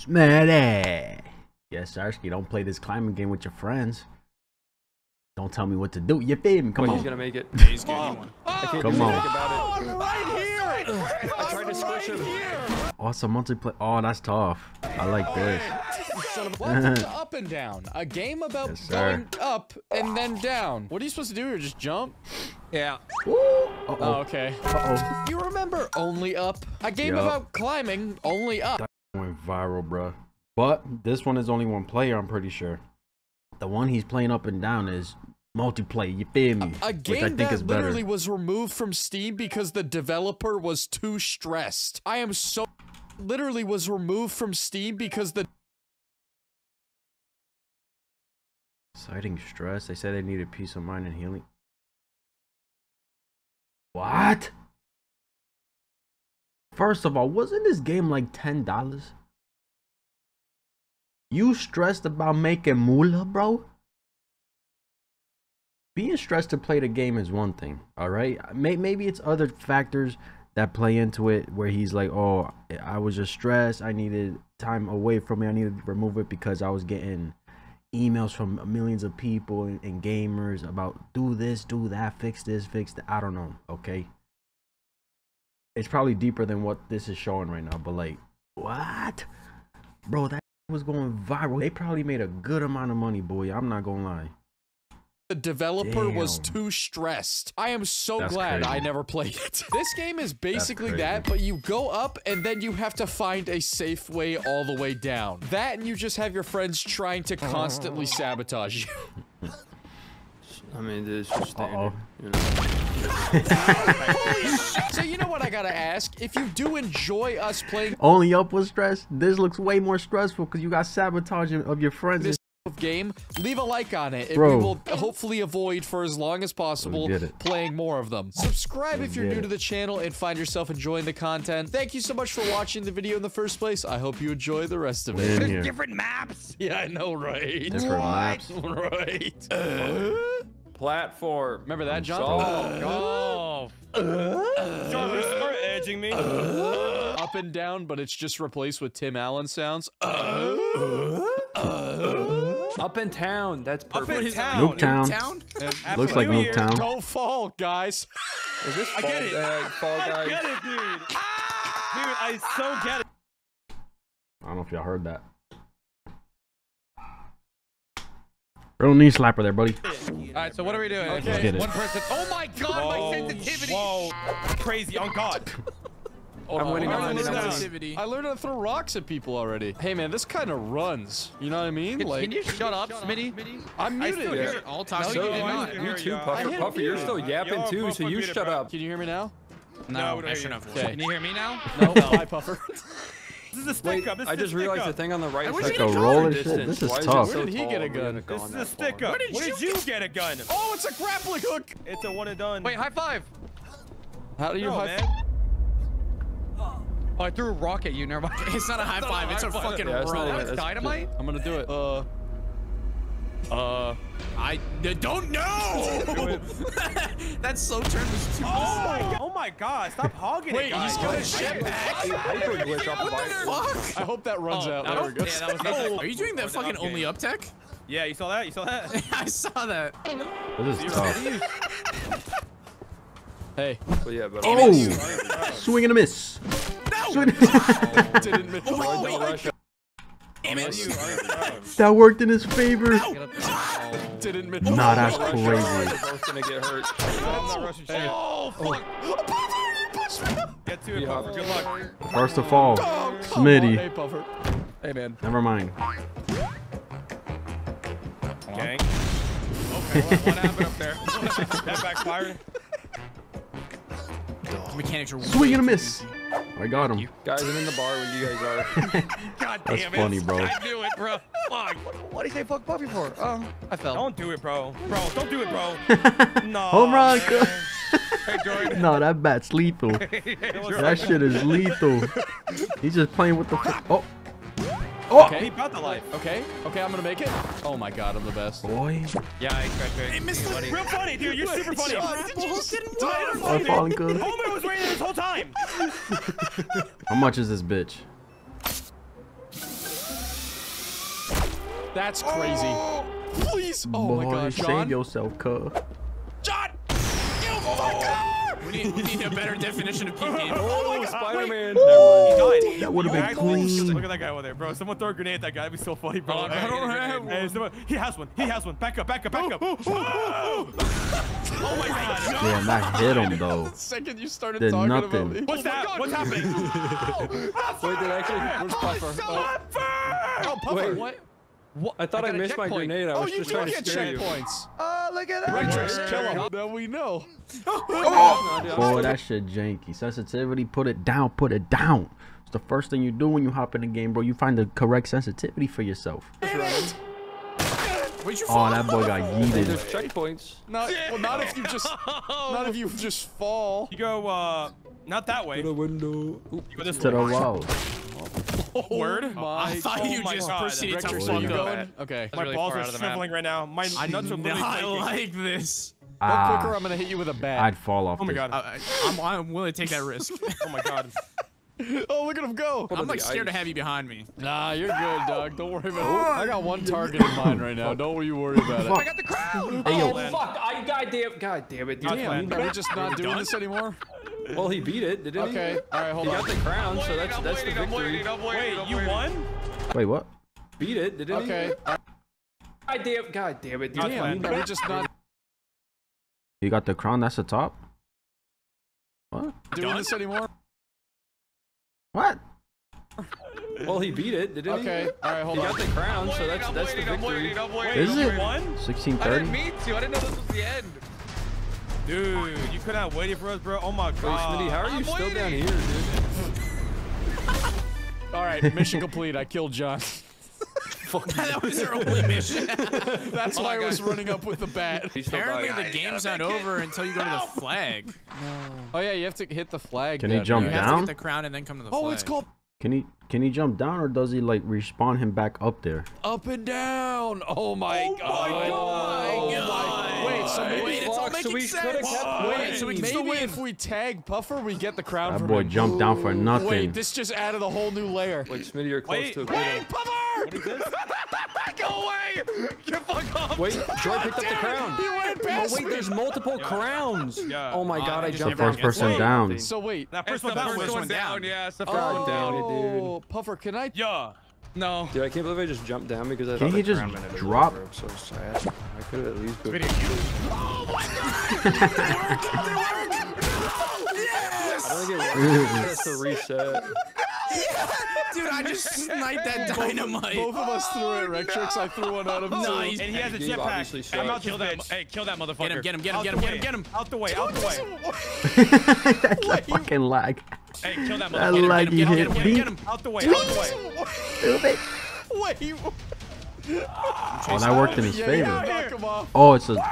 Smitty. Yes, Sarsky, don't play this climbing game with your friends. Don't tell me what to do. You feel me? Come But on. he's gonna make it. He's good. I can't Come do on. anything about it. I'm right here. I tried to squish him. Awesome multiplayer. Oh, that's tough. I like oh, this. Son of a- Welcome to Up and Down, a game about Yes, going up and then down. What are you supposed to do here? Just jump? Yeah. Oh, Uh-oh. okay. Uh-oh. You remember Only Up? A game Yup. about climbing, only up. Went viral, bruh. But this one is only one player, I'm pretty sure. The one he's playing up and down is multiplayer. You feel me? A Which I game think is that better. literally was removed from Steam because the developer was too stressed. I am so literally was removed from Steam because the Citing stress. They said they needed peace of mind and healing. What? First of all, wasn't this game like ten dollars? You stressed about making moolah, bro? Being stressed to play the game is one thing, all right. Maybe it's other factors that play into it, where he's like, "Oh, I was just stressed. I needed time away from it. I needed to remove it because I was getting emails from millions of people and gamers about do this, do that, fix this, fix that. I don't know. Okay. It's probably deeper than what this is showing right now, but like, what? Bro, that was going viral. They probably made a good amount of money, boy. I'm not gonna lie. the developer was too stressed. I am so That's glad I never played it. This game is basically that, but you go up and then you have to find a safe way all the way down. That and you just have your friends trying to constantly sabotage you. I mean, it's just standard. Uh-oh. You know? So you know what I gotta ask? If you do enjoy us playing Only up was stress. This looks way more stressful because you got sabotaging of your friends. This of game, leave a like on it, and Bro. we will hopefully avoid for as long as possible playing more of them. Subscribe if you're new it. to the channel and find yourself enjoying the content. Thank you so much for watching the video in the first place. I hope you enjoy the rest of it. in here. Different maps. Yeah, I know, right? Different maps. Right. Platform. Remember that, John? Oh, Oh. John, you start edging me. Up and down, but it's just replaced with Tim Allen sounds. Up in town. That's Up perfect. in town. Nuketown. Town? Happy Looks like New Year. Nuketown. Don't fall, guys. Is this I get it. uh, Fall I Guys? get it, dude. Dude, I so get it. I don't know if y'all heard that. Real knee slapper there, buddy. All right, so what are we doing? Okay. Let's get it. One person. Oh my god, my Whoa, sensitivity. whoa, crazy on God. Hold I'm on, winning on on, this hold on. one. sensitivity. I learned how to throw rocks at people already. Hey man, this kind of runs. You know what I mean? Can, like, can you shut up, Smitty? I'm I muted. still hear it. All talk. So No, you you, did not. you too, Puffer. Puffer, you're still yapping Yo, too, Puffer so you shut up. Can you hear me now? No, No, I shut up. Okay. Can you hear me now? No, bye, Puffer. This is a stick Wait, up. This I is just realized up. the thing on the right I is like a roll and shit. distance. This is Why tough. Where did he get a gun? This is a stick up. Where did Where you did you get a gun? Oh, it's a grappling hook. It's a one and done. Wait, high five. How do you no, high man. Oh, I threw a rock at you. Never mind. It's not a high five. It's a fucking Yeah, it's not rock. even- That's it's dynamite. I'm gonna do it. Uh. Uh. I don't know. that slow turn was too. Oh my god. Oh my god. Stop hogging Wait, it, guys. he's got a shit Hyper glitch off the bike. I hope that runs Oh, out. that There was- we go. yeah, that was not- Are you doing that Or the fucking up only up tech? Yeah, you saw that? You saw that? I saw that. This is tough. Hey, But yeah, but Oh! Swing and a miss. Swing and a miss. didn't miss. Why'd you rush up? that worked in his favor. Get. Oh. Didn't miss. Nah, oh that's crazy. You're both gonna get hurt. I'm not rushing shit. Oh fuck! Oh. Get to it, Puffer. Good luck. First of all, oh, Hey, Smitty. Puffer. Hey man. Never mind. Gang. Okay, what, what happened up there? That backfired. Mechanics are Swing and a miss. I got him. Guys, I'm in the bar when you guys are. God That's damn funny, it. bro. I knew it, bro. Fuck. What do you say fuck Puffy for? Oh, I fell. Don't do it, bro. Bro, don't do it, bro. No. Home run. man. Hey, Jordan. No, that bat's lethal. That shit is lethal. He's just playing with the. F- oh. Oh, Okay. He brought the life. Okay. Okay, I'm gonna make it. Oh my god, I'm the best. boy. Yeah, I crashed right. missed Real funny, dude. You're super funny. I'm falling good. Homer was waiting this whole time. How much is this bitch? That's crazy. Oh, please. Oh my Boy, god, save John. yourself, cuz. John! You fucker! We need, we need a better definition of peeking. Oh, Spider-Man. That would've You been actually- clean. Look at that guy over there, bro. Someone throw a grenade at that guy. That'd be so funny, bro. Oh, I don't have Hey, someone, he has one. He has one. Back up, back up, back up. Oh, oh, oh, oh my god. Damn, that hit him though. The second you started Did talking nothing. about me. What's that? What's happening? Wait, did I actually? Where's Puffer? Oh, oh Puffer, Wait. what? I thought I I, missed my checkpoint. grenade. I Oh, was you just do trying to get scare you. checkpoints. Oh, look at that. Rectrix, kill him. Now we know. Boy, that shit janky. Sensitivity, put it down, put it down. It's the first thing you do when you hop in the game, bro. You find the correct sensitivity for yourself. Where'd you Oh, fall? that boy got yeeted. There's checkpoints. Not, well, not if you just, not if you just fall. You go, uh, not that way. You window. go this To the way. Wall. Word? My I thought Oh you just God. proceeded to Rectrix, Where are you you fuck up. Okay. My really balls are out of the map. shriveling right now. My I nuts are literally not shaking. like this. Go quicker, Ah, I'm gonna hit you with a bat. I'd fall off. Oh my this. god. I, I'm, I'm willing to take that risk. Oh my god. Oh, look at him go. I'm like the scared to have you behind me. Nah, you're good, dog. Don't worry about it. I got one target in mind right now. Don't you worry about it. I got the crown. Hey. Oh fuck! I goddamn. God damn it. dude. Damn, are we just not doing this anymore? Well, he beat it, didn't he? Okay. All right, hold He on. got the crown, so that's that's the victory. Wait, you won? Wait, what? Beat it, didn't he? Okay. God damn. God damn it. dude. Damn, are we just not You got the crown? That's the top. What? doing this anymore? What? Well, he beat it, didn't he? Okay. All right, hold He on. got the crown, so that's that's the victory. Wait, Is you it? won? 1630? to. I didn't know this was the end. Dude, you could have waited for us, bro. Oh my Wait, god. Smitty, how are you still down here, dude? All right, mission complete. I killed John. that was your only mission. That's oh why I was running up with the bat. Apparently, dying. the game's not over until you go to the flag. No. Oh yeah, you have to hit the flag. Can he down jump here. You have to Down? get the crown and then come to the Oh, flag. it's called Can he can he jump down or does he like respawn him back up there? up and down. Oh my oh god. God. Oh my- Wait, so maybe, Wait, it's all Fuck, so making we sense. wait, so we can still maybe win. if we tag Puffer, we get the crown That from boy him. jumped down for nothing. Wait, this just added a whole new layer. Wait, Smitty, you're close Wait, to a Wait, quitting. Puffer! Go away! Get fuck off! Wait, Joy picked up the crown. He went Oh wait, there's multiple crowns. Yeah. Oh my Uh, god, I I just jumped the first down. person Wait. down. So wait. That first It's one down first one down. Yeah, it's the first one down. it, dude. Oh, Puffer, can I? Yeah. No. Dude, I can't believe I just jumped down because I Can thought he the just crown minute was drop? over. I'm so sad. I could have at least been. Oh I don't think it works. That's the reset. Dude, I just sniped that dynamite. Both of us threw it. Rectrix, I threw one at him too. Nice. And he has a jetpack. I'm out Kill that. bitch. Hey, kill that motherfucker. Get him, get him, get him, get him, get him, get him. Out the way, out the way. That's a fucking lag. Hey, kill that That motherfucker. laggy Get him, get him, get him. Out the way, out the way. Stupid. Wait. Oh, that worked in his Yeah, favor. yeah, knock him off. Oh, it's a No,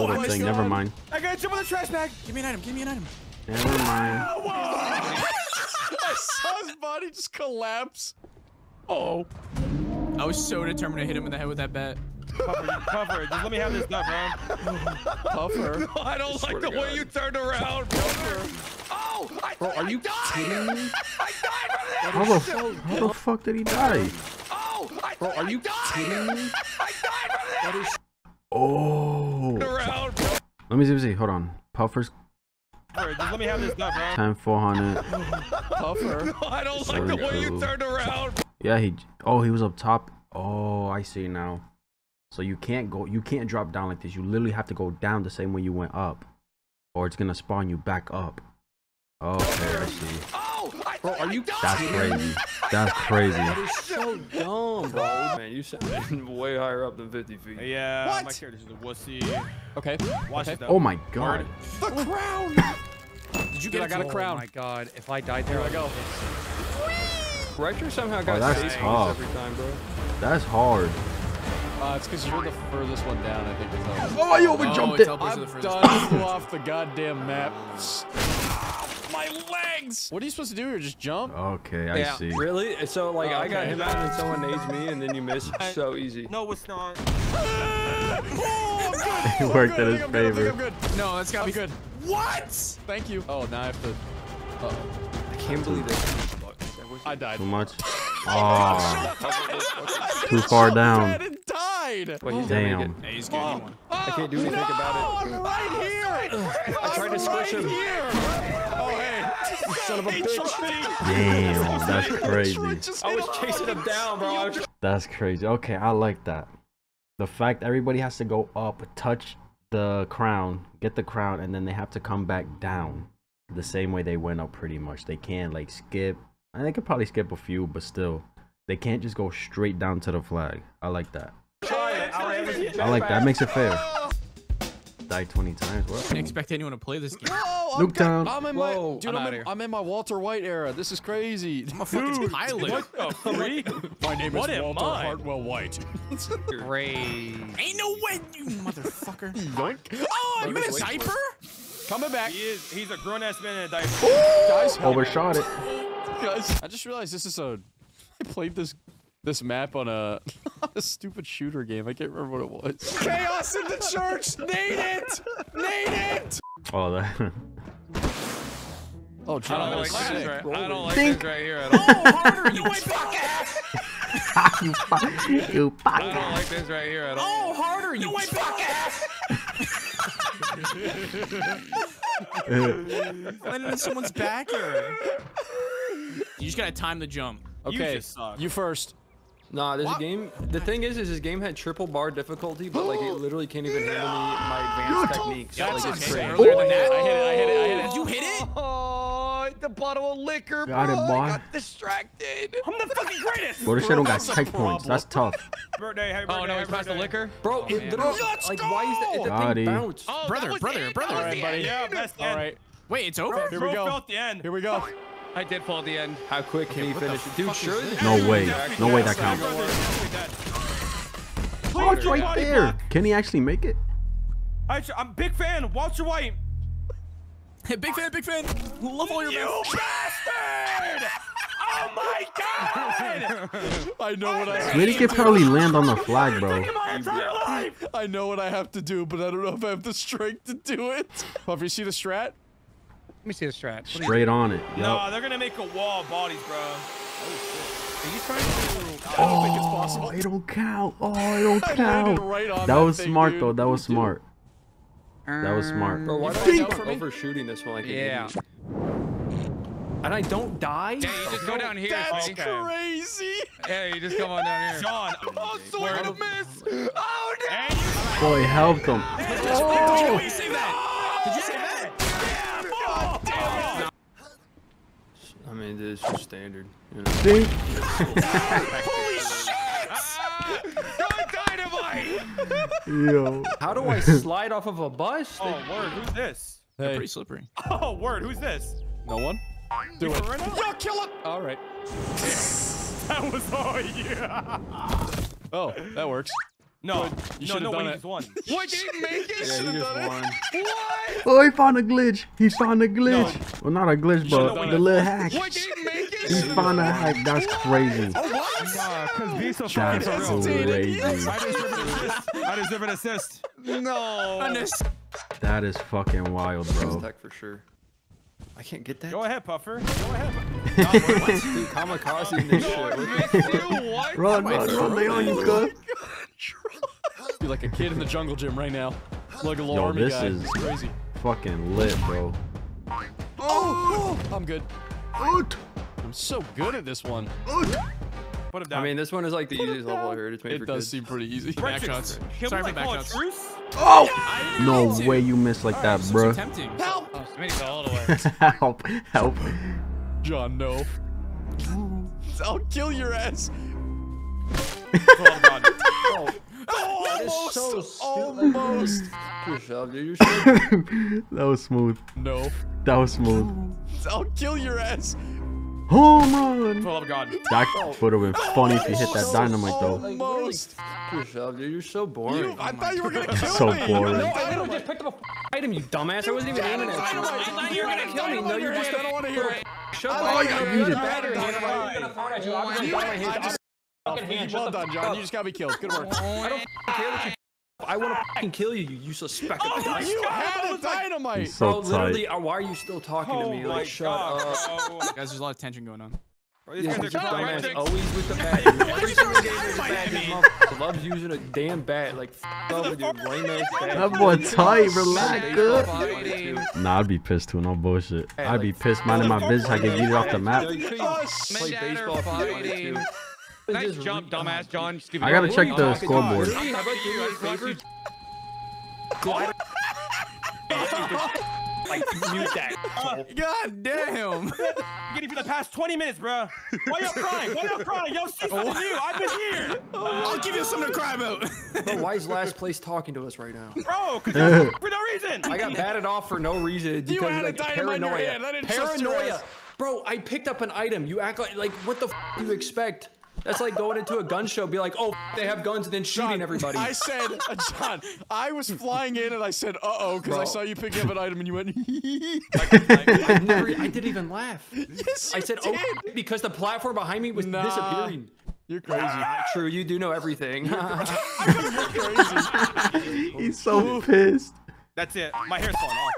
little I thing. still- Never mind. I gotta jump in the trash bag. Give me an item, give me an item. Never mind. I saw his body just collapse. Oh. I was so determined to hit him in the head with that bat. Cover, cover. Just let me have this stuff, bro. Puffer. I don't swear like to the way you turned around. Puffer. Oh, I Bro, are you kidding me? I died from How the, how the fuck did he die? Oh, I Bro, are you kidding me? I died from this. Oh. Around. Let me see. Let me see. Hold on. Puffers Cover, Just let me have this stuff, bro. 10 400. Puffer. No, I don't like the way you turned around. Yeah, he. Oh, he was up top. Oh, I see now. So you can't go. You can't drop down like this. You literally have to go down the same way you went up, or it's gonna spawn you back up. Okay, I see. Oh, I Bro, are you That's crazy. That's crazy. That is so dumb, bro. Man, you sounded way higher up than 50 feet. Yeah, What? my character's a wussy. Okay. Watch okay. it though. Oh my god. The crown. Did you Dude, get I got a it? crown. Oh my god, if I died there, Here I go. Rector somehow got oh, that's safe tough. every time, bro. That's hard. Uh, it's because you're the furthest one down, I think. Is all. Oh, you Oh, overjumped it it. teleports to the I'm done. Flew off the goddamn map. My legs. What are you supposed to do here? Just jump? Okay, I yeah, see. really? So, like, I got Okay. him out and someone nades me and then you miss. It's so easy. No, it's not. Oh, good. It worked in his I think I'm good. I favor. think I'm good. No, that's gotta I'm be good. What? Thank you. Oh, now I have to. Uh oh. I can't believe that. I died. Too much. Oh, too far down. Dead and died. Wait, he's gonna make it. Damn. Hey, he's good. He won. I can't do anything about it. I'm right here. I tried to squish him. Oh, hey. Son of a bitch. Damn, that's crazy. I was chasing him down, bro. That's crazy. Okay, I like that. The fact everybody has to go up, touch the crown, get the crown, and then they have to come back down the same way they went up pretty much. They can't like skip. And they could probably skip a few, but still. They can't just go straight down to the flag. I like that. I like that. Makes it fair. Oh. Die 20 times. What? Didn't expect anyone to play this game. Whoa, I'm, Nuketown. I'm in my Whoa. dude. I'm I'm, in. I'm in my Walter White era. This is crazy. I'm a fucking pilot. What the freak? My name What is Walter I? Hartwell White. Great. Ain't no way, you motherfucker. Yoink. Oh, you in a Wait. diaper? Coming back, He is. He's a grown ass man in a diaper. guys. Overshot it. guys. I just realized this is a. I played this this map on a, a stupid shooter game. I can't remember what it was. Chaos in the church. Nade it. Nade it. Oh, that. Oh, I John, don't that's like this sick. right, I don't like Think. this right here at oh, all. Oh, harder, you ain't fucking you fuck. You I don't like this right here at all. Oh, harder, you ain't Landing in someone's back or? You just gotta time the jump. Okay, just suck. you first. Nah, this game. The thing is, is this game had triple bar difficulty, but like it literally can't even handle me my advanced techniques. That's like, it's crazy. Earlier than that, I hit it. I hit it. I hit it. Did you hit it? Oh, the bottle of liquor, Got it, boy. distracted. I'm the fucking greatest. Border State don't got That's a checkpoints. That's tough. Birthday, happy Oh no, he's happy past the liquor. Bro, oh, it man. literally, like, why is that? The Got thing him. bounced. Oh, brother, brother, brother. All right, buddy. Yeah, best All end. right, Wait, it's over. Here we go. felt the end. here we go. I did fall at the end. How quick can he finish it? Dude, sure. No way. No way that counts. definitely dead. Oh, it's right there. Can he actually make it? I, I'm a big fan. Walter White. Hey, big fan, big fan. Love all your You bastard! Oh my god! I know what I. Smitty could probably land on the flag, bro. my entire life! I know what I have to do, but I don't know if I have the strength to do it. Well, Puff, you see the strat? Let me see the strat. What Straight on it. No, they're gonna make a wall of bodies, bro. Are you trying to? Oh, I don't think it's possible. Oh, it don't count. Oh, it don't count. right That that was thing, smart dude. though. That was smart. That was smart. Bro, why You do I find for overshooting this one like an Yeah. And I don't die? Yeah, you just go down here. That's Okay. crazy. Yeah, you just come on down here. John. Oh, swing and a miss. Oh no. And oh. you Boy, helped him. Oh, you save that. Did you save that? I mean, it's just standard. You know? Think. Yo. How do I slide off of a bus? Oh, word. Who's this? Hey, Pretty slippery. Oh, word. Who's this? no one. Do it. For? Yo, kill him. All right. That was all you. Oh, that works. No, You no, should've no. done When he it. just won. What? He didn't make it. Yeah, Should've just won. What? Oh, he found a glitch. He found a glitch. Well, not a glitch, but done the it. little hack. What? He didn't make it. He found a hack. That's crazy. What? Cause be so That's fucking for crazy. I deserve an assist. I deserve an assist. No. That is fucking wild, bro. Tech for sure. I can't get that. Go ahead, Puffer. Go ahead. Dude, kamikaze in this shit. What the- Run, run, run. They on you, oh cuz. Be like a kid in the jungle gym right now. Like a little Yo, army this guy. is- It's crazy. Fucking lit, bro. Oh, I'm good. I'm so good at this one. Put him down. I mean, this one is like the easiest level I heard. It's made It for does kids. seem pretty easy. Backshots. Can Sorry we for like call back a shots. truce? Oh! No way you missed like that, So bro. tempting. Help! Oh, Smitty's all the way. help, help. John, no. I'll kill your ass. Oh, God. Almost. so almost. Yourself, dude. You're so that was smooth. No. That was smooth. I'll kill your ass. Home run! For the love of God. That would have been funny if you hit that dynamite though. Almost. yourself, dude. You're so boring. You, I thought you were gonna kill So me. boring. No, I literally just picked up a f- item, you dumbass. I wasn't even aiming at you. I thought you were gonna kill me. No, you're just I don't want to hear it. Shut Oh, up. you You're muted. a battery. I'm gonna throw it at you. I'm gonna throw my just- Well done, John. You just gotta be killed. Good work. I don't care that you. I want to fucking kill you, you useless speck of dust. You God, had a was like- dynamite. He's Bro, so literally, uh, why are you still talking to Oh me? Like, shut God, up. bro. Guys, there's a lot of tension going on. Bro, these Yeah, guys are dumbass. dumbass. Always with the bad. Every single game there's a bad. loves using a damn bat. Like, f up with your lame ass bat. That boy tight, relax, Baseball good. Nah, I'd be pissed too. No bullshit. I'd be pissed minding my business. I get yeeted off the map. Yo, you couldn't Oh, play shit. baseball if you wanted Fighting. to. Nice Just jump, dumbass oh, John. Just give I gotta check the oh, are you talking scoreboard. about? How? I Fucker? Like, mute that. God damn. Getting for the past 20 minutes, bro. Why y'all crying? Why y'all crying? Yo, see something new. I've been here. I'll give you something to cry about. Bro, why is last place talking to us right now? Bro, for no reason. I got batted off for no reason because had a like dynamite in your paranoia. hand. I didn't trust your paranoia. Bro, I picked up an item. You act like like what the f- do you expect? That's like going into a gun show, be like, oh, they have guns, and then shooting everybody. I said, uh, John, I was flying in and I said, uh oh, because I saw you picking up an item and you went, I never, I didn't even laugh. yes, I you said, oh, did. because the platform behind me was Nah. disappearing. You're crazy. True, you do know everything. You're crazy. He's so pissed. That's it. My hair's falling off.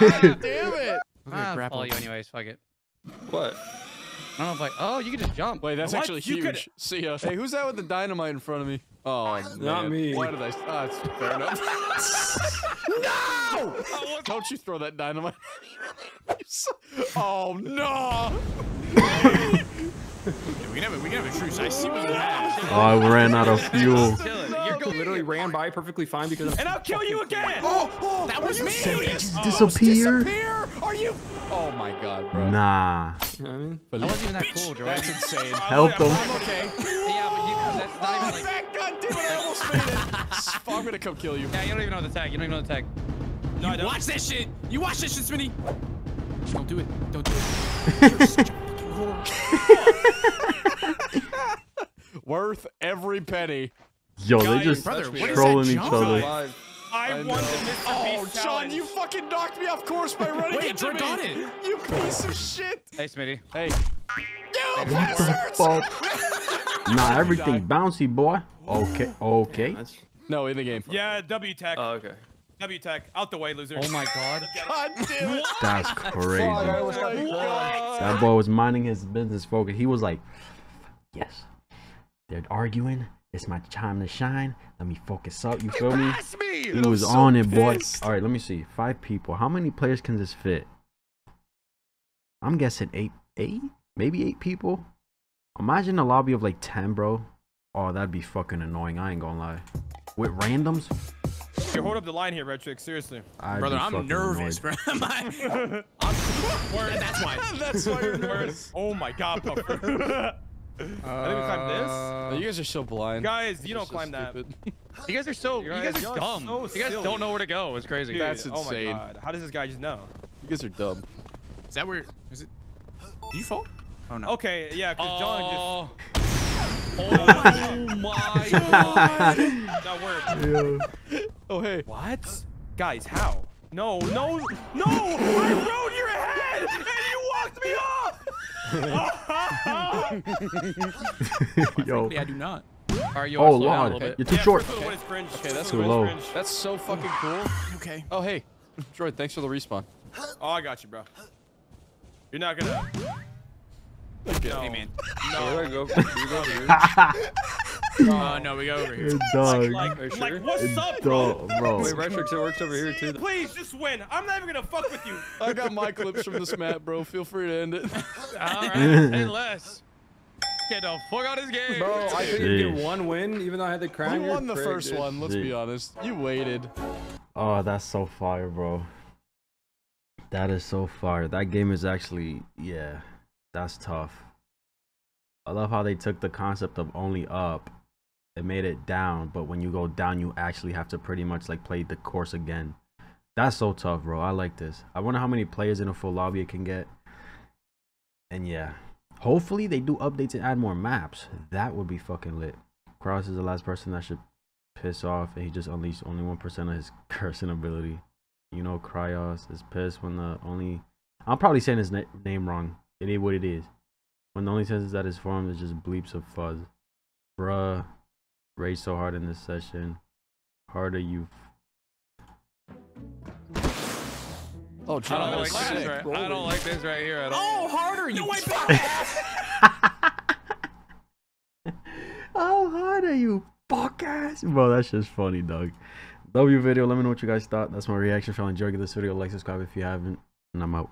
God damn it. I'm going to follow you anyways. Fuck it. what? I don't know like. Oh, you can just jump. Wait, that's What? actually You could- huge. See ya. Hey, who's that with the dynamite in front of me? Oh, man. me. Why did I? Oh, it's fair enough. no! Oh, don't you throw that dynamite. Oh, no! we can have a, we can have a truce. I see what you have. Oh, I ran out of fuel. Chill. You're literally ran by perfectly fine because of And I'll kill you again. Oh, oh That was me. Disappear? Oh, disappear? Are you? Oh my god, bro. Nah. You know what I mean? That wasn't even that cool, Jordan. That's insane. Help oh, I'm. I'm okay. Yeah, but you, that's not Oh, even like. fuck, god damn it, I almost made it. I'm gonna come kill you. Yeah, you don't even know the tag. You don't even know the tag. No, I don't. Watch that shit. You watch that shit, Smitty. Don't do it. Don't do it. You're such a fucking whore. Worth every penny. Yo, they just brother, what is that trolling each other. Five. I I won the. Mr. Oh, Beast John, challenge. you fucking knocked me off course by running Wait, into Jordan me. got it. You piece of shit. Hey, Smitty. Hey. You bastards! Fuck. Nah, everything bouncy, boy. Okay, okay. That's. No, in the game. Yeah, W Tech. Oh, okay. W Tech. Out the way, loser. Oh my god. God damn it. That's crazy. Oh. That boy was minding his business focus. He was like, yes, they're arguing. It's my time to shine. Let me focus up. You feel me? He was so on it, boy. pissed. All right, let me see. Five people. How many players can this fit? I'm guessing eight, eight, maybe eight people. Imagine a lobby of like ten, bro. Oh, that'd be fucking annoying. I ain't gonna lie. With randoms, You hold up the line here, Red Trick. Seriously. I'd Brother, I'm fucking nervous, annoyed. bro. My- I'm, that's why. That's why you're nervous. Oh my God, Puffer. I think we climb this. Oh, you guys are so blind. Guys, you You're don't so climb that. You guys are so. You guys y'all are dumb. so You guys silly. don't know where to go. It's crazy. Dude, That's Oh my insane. God. How does this guy just know? You guys are dumb. Is that where? Is it? Did you fall? Oh no. Okay, yeah, because John oh. oh. Oh my god. that worked. Oh, hey. What? Guys, how? No, no, no! I rode your head and you walked me off! Yo. Frankly, I do not. Are you? Oh slow lord, little you're too yeah, short. first one is cringe. Okay, that's too one low. cringe. That's so fucking cool. Okay. Oh, hey. Droid, thanks for the respawn. Oh, I got you, bro. You're not gonna. No. Hey, man. Oh, there you go. You go over here. Oh no, we go over here. Good dog. Like, Are you like, sure? what's up, bro? Dog, bro. Wait, Retrix, it works over here too. Please, just win. I'm not even gonna fuck with you. I got my clips from this map, bro. Feel free to end it. All right. Unless. Get the fuck out of this game. Bro, I couldn't even get one win, even though I had the crown. You're won the prick, first dude. one? Let's be honest. You waited. Oh, that's so fire, bro. That is so fire. That game is actually, yeah, that's tough. I love how they took the concept of only up and made it down, but when you go down, you actually have to pretty much like play the course again. That's so tough, bro. I like this. I wonder how many players in a full lobby it can get. And yeah, hopefully they do updates and add more maps. That would be fucking lit. Kryoz is the last person that should piss off, and he just unleashed only one percent of his cursing ability. You know, Kryoz is pissed when the only. I'm probably saying his na- name wrong. It is what it is. When the only senses that is formed is just bleeps of fuzz. Bruh, rage so hard in this session. Harder you. Oh, John, I don't that like was this sick. right. I don't like this right here at oh, all. Oh, harder, you. How hard are you, fuck ass? Bro, that's just funny, dog. Love your video. Let me know what you guys thought. That's my reaction. If y'all enjoyed this video, like, subscribe if you haven't. And I'm out.